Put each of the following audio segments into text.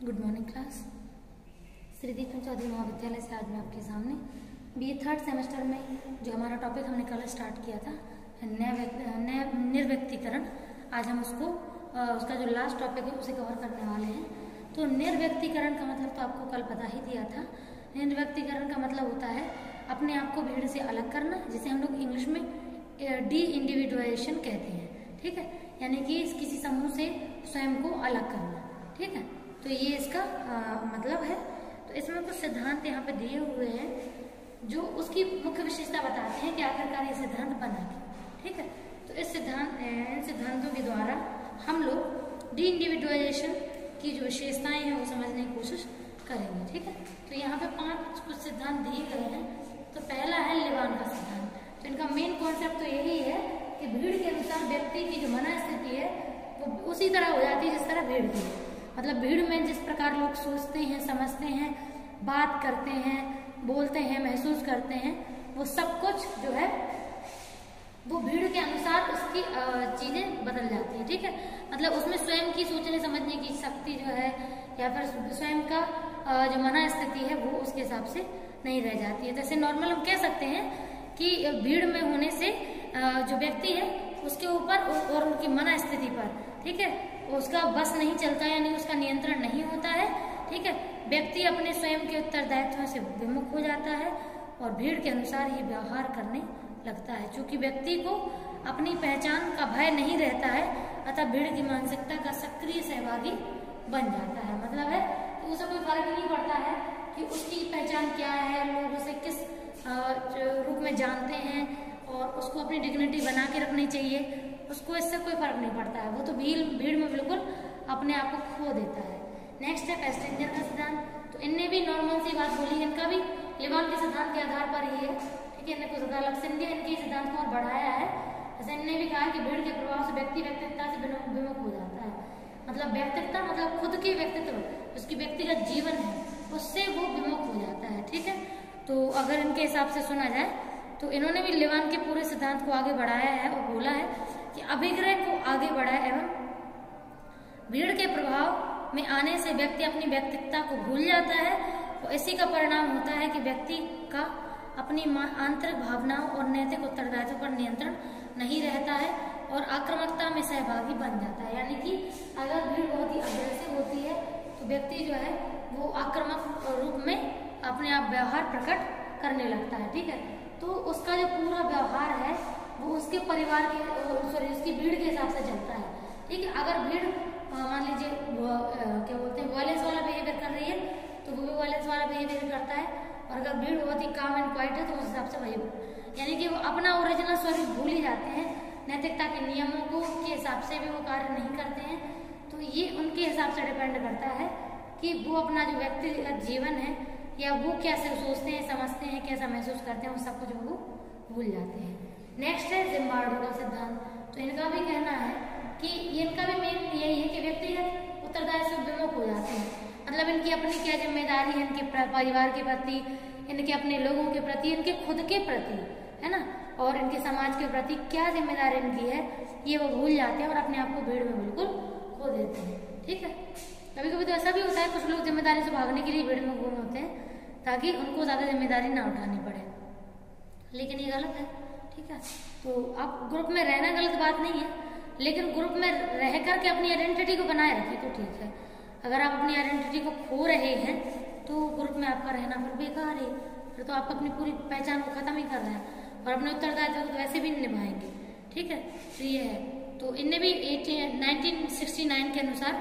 Good morning class Shri Deepan Chaudhary Mahavidyalaya से आज मैं आपके सामने बी थर्ड सेमेस्टर में जो हमारा टॉपिक हमने कल स्टार्ट किया था, नया निर्व्यक्तिकरण, आज हम उसको उसका जो लास्ट टॉपिक है उसे कवर करने वाले हैं। तो निर्व्यक्तिकरण का मतलब तो आपको कल पता ही दिया था। निर्व्यक्तिकरण का मतलब होता है अपने आप को भीड़ से अलग करना, जिसे हम लोग इंग्लिश में डी इंडिविजुअलाइजेशन कहते हैं। ठीक है? यानी कि किसी समूह से स्वयं को अलग करना। ठीक है? तो ये इसका आ, मतलब है। तो इसमें कुछ सिद्धांत यहाँ पे दिए हुए हैं जो उसकी मुख्य विशेषता बताते हैं कि आखिरकार ये सिद्धांत बना क्यों ठीक है? तो इस सिद्धांत इन सिद्धांतों के द्वारा हम लोग डी इंडिविजुअलाइजेशन की जो विशेषताएँ हैं वो समझने की कोशिश करेंगे। ठीक है? तो यहाँ पे पाँच कुछ सिद्धांत दिए गए हैं। तो पहला है लिवान का सिद्धांत। तो इनका मेन कॉन्सेप्ट तो यही है कि भीड़ के अनुसार व्यक्ति की जो मना स्थिति है वो उसी तरह हो जाती है जिस तरह भीड़ की है। मतलब भीड़ में जिस प्रकार लोग सोचते हैं, समझते हैं, बात करते हैं, बोलते हैं, महसूस करते हैं, वो सब कुछ जो है, वो भीड़ के अनुसार उसकी चीज़ें बदल जाती है, ठीक है? मतलब उसमें स्वयं की सोचने, समझने की शक्ति जो है, या फिर स्वयं का जो मना स्थिति है, वो उसके हिसाब से नहीं रह जाती है। जैसे नॉर्मल हम कह सकते हैं कि भीड़ में होने से जो व्यक्ति है, उसके ऊपर और उनकी मना स्थिति पर, ठीक है? उसका बस नहीं चलता यानी उसका नियंत्रण नहीं होता है, ठीक है? व्यक्ति अपने स्वयं के उत्तरदायित्व से विमुख हो जाता है और भीड़ के अनुसार ही व्यवहार करने लगता है। क्योंकि व्यक्ति को अपनी पहचान का भय नहीं रहता है, अतः भीड़ की मानसिकता का सक्रिय सहभागी बन जाता है। मतलब है कि उसे कोई फ़र्क नहीं पड़ता है कि उसकी पहचान क्या है, लोग उसे किस रूप में जानते हैं और उसको अपनी डिग्निटी बना के रखनी चाहिए। उसको इससे कोई फ़र्क नहीं पड़ता है। वो तो भीड़ भीड़ में बिल्कुल अपने आप को खो देता है। नेक्स्ट है पेस्टेंजर का सिद्धांत। तो इनने भी नॉर्मल सी बात बोली, इनका भी लिवान के सिद्धांत के आधार पर ही है। ठीक है इन्हें कुछ ज़्यादा अलग से इनके इनके सिद्धांत को और बढ़ाया है। जैसे इनने भी कहा कि भीड़ के प्रभाव से व्यक्ति व्यक्तित्वता से विमुख हो जाता है। मतलब व्यक्तित्व मतलब खुद के व्यक्तित्व, उसकी व्यक्तिगत जीवन है, उससे वो विमुख हो जाता है। ठीक है? तो अगर इनके हिसाब से सुना जाए तो इन्होंने भी लिवान के पूरे सिद्धांत को आगे बढ़ाया है और बोला है। कि अभिग्रह को आगे बढ़ाए एवं भीड़ के प्रभाव में आने से व्यक्ति अपनी व्यक्तित्वता को भूल जाता है और इसी का परिणाम होता है कि व्यक्ति का अपनी आंतरिक भावनाओं और नैतिक उत्तरदायित्व पर नियंत्रण नहीं रहता है और आक्रामकता में सहभागी बन जाता है। यानी कि अगर भीड़ बहुत ही अग्रेसिव होती है तो व्यक्ति जो है, वो आक्रामक रूप में अपने आप व्यवहार प्रकट करने लगता है, ठीक है? तो उसका जो पूरा व्यवहार है वो उसके परिवार के सॉरी उसकी भीड़ के हिसाब से चलता है। ठीक है, अगर भीड़ मान लीजिए क्या बोलते हैं वायलेंस वाला बिहेवियर कर रही है तो वो भी वायलेंस वाला बिहेवियर करता है। और अगर भीड़ बहुत ही काम एंड क्वाइट है तो उस हिसाब से वही यानी कि वो अपना ओरिजिनल स्वरूप भूल ही जाते हैं। नैतिकता के नियमों को, के हिसाब से भी वो कार्य नहीं करते हैं। तो ये उनके हिसाब से डिपेंड करता है कि वो अपना जो व्यक्तिगत जीवन है, या वो कैसे सोचते हैं, समझते हैं, कैसा महसूस करते हैं, वो सब कुछ वो भूल जाते हैं। नेक्स्ट है जिम्बार्डो का सिद्धांत। तो इनका भी कहना है कि इनका भी मेन यही है कि व्यक्तिगत उत्तरदायित्व से विमुख हो जाते हैं मतलब इनकी अपनी क्या ज़िम्मेदारी है इनके परिवार के प्रति, इनके अपने लोगों के प्रति, इनके खुद के प्रति, है ना? और इनके समाज के प्रति क्या ज़िम्मेदारी इनकी है, ये वो भूल जाते हैं और अपने आप को भीड़ में बिल्कुल खो देते हैं। ठीक है? कभी कभी तो ऐसा भी होता है, कुछ लोग ज़िम्मेदारी से भागने के लिए भीड़ में गुम होते हैं, ताकि उनको ज़्यादा ज़िम्मेदारी ना उठानी पड़े। लेकिन ये गलत है। ठीक है? तो आप ग्रुप में रहना गलत बात नहीं है, लेकिन ग्रुप में रह करके अपनी आइडेंटिटी को बनाए रखिए तो ठीक है। अगर आप अपनी आइडेंटिटी को खो रहे हैं तो ग्रुप में आपका रहना फिर बेकार है। फिर तो आप अपनी पूरी पहचान को खत्म ही कर रहे हैं और अपने उत्तरदायित्व तो वैसे भी निभाएँगे। ठीक है? तो ये है। तो इनने भी 1969 के अनुसार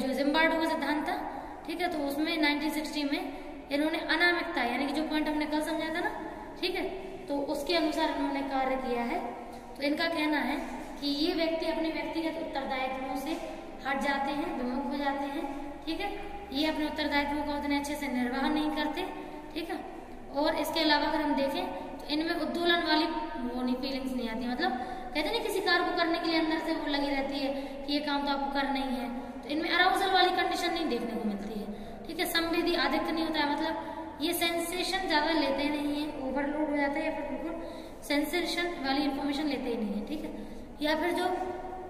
जो जिम्बार्डो का सिद्धांत था, ठीक है? तो उसमें 1960 में इन्होंने अनामिकता, यानी कि जो पॉइंट हमने कल समझा था ना ठीक है? तो उसके अनुसार इन्होंने कार्य किया है। तो इनका कहना है कि ये व्यक्ति अपने व्यक्तिगत उत्तरदायित्वों से हट जाते हैं, विमुख हो जाते हैं, ठीक है? ये अपने उत्तरदायित्वों का उतने अच्छे से निर्वाह नहीं करते, ठीक है? और इसके अलावा अगर हम देखें तो इनमें उद्दोलन वाली वो नहीं फीलिंग्स नहीं आती। मतलब कहते हैं ना, किसी कार्य को करने के लिए अंदर से वो लगी रहती है कि ये काम तो आपको करना ही है। तो इनमें अराउजल वाली कंडीशन नहीं देखने को मिलती है, ठीक है? संवेदी आदित्य नहीं होता है। मतलब ये सेंसेशन ज़्यादा लेते नहीं ओवरलोड हो जाता है या फिर बिल्कुल सेंसेशन वाली इंफॉर्मेशन लेते ही नहीं है, ठीक है? या फिर जो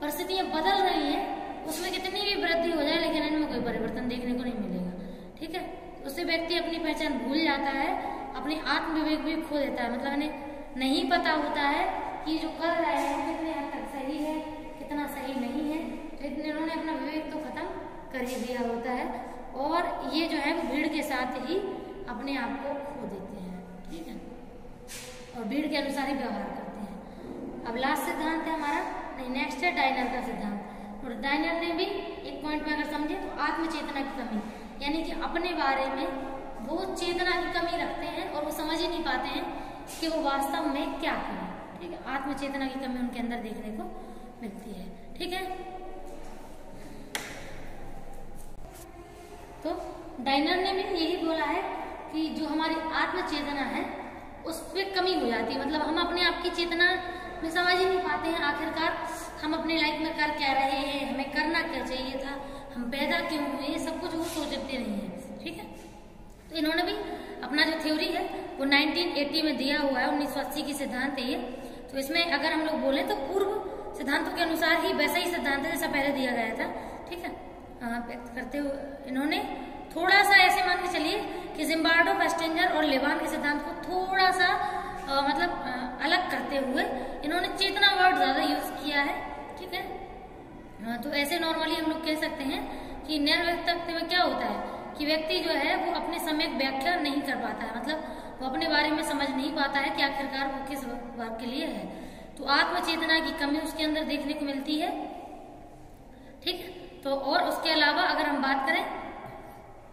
परिस्थितियाँ बदल रही हैं, उसमें कितनी भी वृद्धि हो जाए, लेकिन इनमें कोई परिवर्तन देखने को नहीं मिलेगा, ठीक है? उससे व्यक्ति अपनी पहचान भूल जाता है, अपनी आत्मविवेक भी खो देता है। मतलब उन्हें नहीं पता होता है कि जो कर रहे हैं कितने हद तक सही है, कितना सही नहीं है। तो इन्होंने अपना विवेक तो खत्म कर ही दिया होता है, और ये जो है, वो भीड़ के साथ ही अपने आप को खो देते हैं। ठीक है? और भीड़ के अनुसार ही व्यवहार करते हैं। अब लास्ट सिद्धांत है हमारा, नहीं नेक्स्ट है डाइनर का सिद्धांत। और डाइनर ने भी एक पॉइंट में अगर समझे तो आत्मचेतना की कमी। यानी कि अपने बारे में वो चेतना की कमी रखते हैं और वो समझ ही नहीं पाते हैं कि वो वास्तव में क्या करें। ठीक है? आत्मचेतना की कमी उनके अंदर देखने को मिलती है। ठीक है? तो डाइनर ने भी यही बोला है कि जो हमारी आत्म चेतना है, उस पर कमी हो जाती है। मतलब हम अपने आप की चेतना में समझ ही नहीं पाते हैं, आखिरकार हम अपने लाइफ में कर क्या रहे हैं, हमें करना क्या चाहिए था, हम पैदा क्यों हुए, ये सब कुछ वो सोचते नहीं है, ठीक है? तो इन्होंने भी अपना जो थ्योरी है, वो 1980 में दिया हुआ है, उन्नीस की सिद्धांत है ये। तो इसमें अगर हम लोग बोले तो पूर्व सिद्धांतों के अनुसार ही वैसा ही सिद्धांत है जैसा पहले दिया गया था, ठीक है? करते हुए इन्होंने थोड़ा सा ऐसे मान के चलिए कि जिम्बार्डो पेस्टेंजर और लेवान के सिद्धांत को थोड़ा सा आ, मतलब आ, अलग करते हुए इन्होंने चेतना वर्ड ज़्यादा यूज़ किया है ठीक है? आ, तो ऐसे नॉर्मली हम लोग कह सकते हैं कि निर्व्यक्त में क्या होता है कि व्यक्ति जो है वो अपने समय व्याख्या नहीं कर पाता है मतलब वो अपने बारे में समझ नहीं पाता है कि आखिरकार वो किस बात के लिए है। तो आत्मचेतना की कमी उसके अंदर देखने को मिलती है ठीक है? तो और उसके अलावा अगर हम बात करें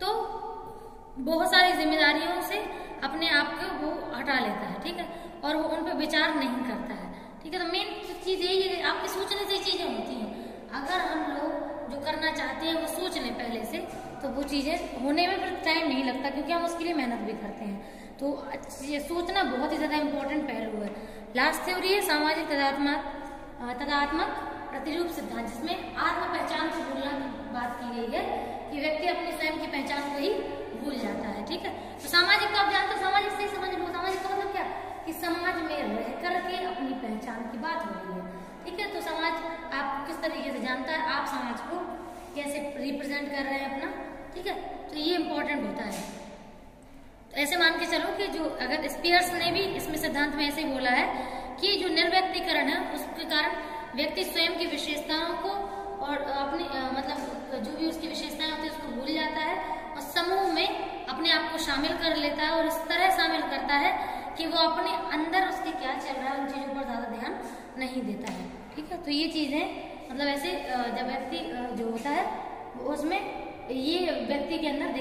तो बहुत सारी जिम्मेदारियों से अपने आप को वो हटा लेता है, ठीक है? और वो उन पर विचार नहीं करता है, ठीक है? तो मेन चीज़ यही है आपके सोचने से चीज़ें होती हैं। अगर हम लोग जो करना चाहते हैं, वो सोच लें पहले से तो वो चीज़ें होने में फिर टाइम नहीं लगता, क्योंकि हम उसके लिए मेहनत भी करते हैं। तो ये सोचना बहुत ही ज़्यादा इंपॉर्टेंट पहलू है। लास्ट थ्योरी है सामाजिक तदात्मक तदात्मक प्रतिरूप सिद्धांत, जिसमें आत्म पहचान भूलना की बात की गई है, कि व्यक्ति अपने स्वयं की पहचान को ही भूल जाता है, ठीक है? तो सामाजिक का अध्ययन तो सामाजिक से समझ लो। सामाजिक का मतलब क्या? कि समाज में रह करके अपनी पहचान की बात हो रही है, ठीक है? तो समाज आपको किस तरीके से जानता है? आप समाज को कैसे रिप्रेजेंट कर रहे हैं अपना, ठीक है? तो ये इंपॉर्टेंट होता है। तो ऐसे मान के चलो कि जो अगर स्पीयर्स ने भी इसमें सिद्धांत में ऐसे बोला है कि जो निर्व्यक्तिकरण है, उसके कारण व्यक्ति स्वयं की विशेषताओं को और अपनी मतलब जो भी उसकी विशेषताएँ होती है, उसको भूल जाता है। और समूह में अपने आप को शामिल कर लेता है और इस तरह शामिल करता है कि वो अपने अंदर उसके क्या चल रहा है, उन चीज़ों पर ज़्यादा ध्यान नहीं देता है। ठीक है? तो ये चीज़ें मतलब ऐसे जब व्यक्ति जो होता है उसमें ये व्यक्ति के अंदर